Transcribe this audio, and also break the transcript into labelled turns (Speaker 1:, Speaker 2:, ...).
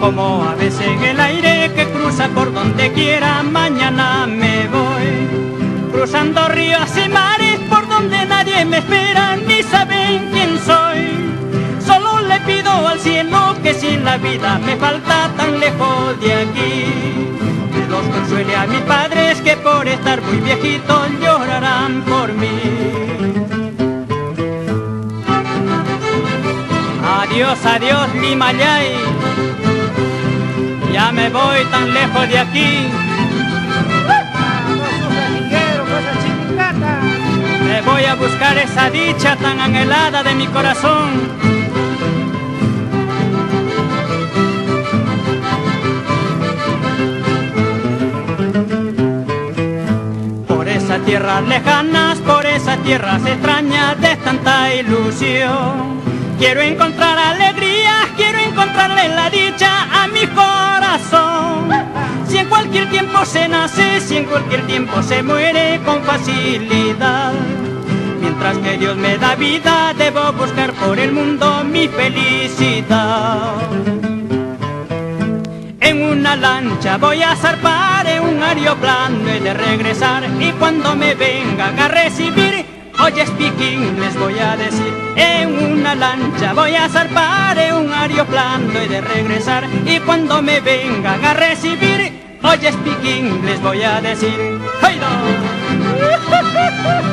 Speaker 1: Como aves en el aire que cruza por donde quiera, mañana me voy. Cruzando ríos y mares por donde nadie me espera ni saben quién cielo que si la vida me falta tan lejos de aquí, que los consuele a mis padres que por estar muy viejitos llorarán por mí. Adiós, adiós, Limayay. Ya me voy tan lejos de aquí. Me voy a buscar esa dicha tan anhelada de mi corazón. Tierras lejanas, por esas tierras extrañas de tanta ilusión. Quiero encontrar alegría, quiero encontrarle la dicha a mi corazón. Si en cualquier tiempo se nace, si en cualquier tiempo se muere con facilidad. Mientras que Dios me da vida, debo buscar por el mundo mi felicidad. En una lancha voy a zarpar, en un aeroplano he de regresar y cuando me vengan a recibir, oye speaking les voy a decir. En una lancha voy a zarpar, en un aeroplano he de regresar y cuando me vengan a recibir, oye speaking les voy a decir. ¡Hey, Y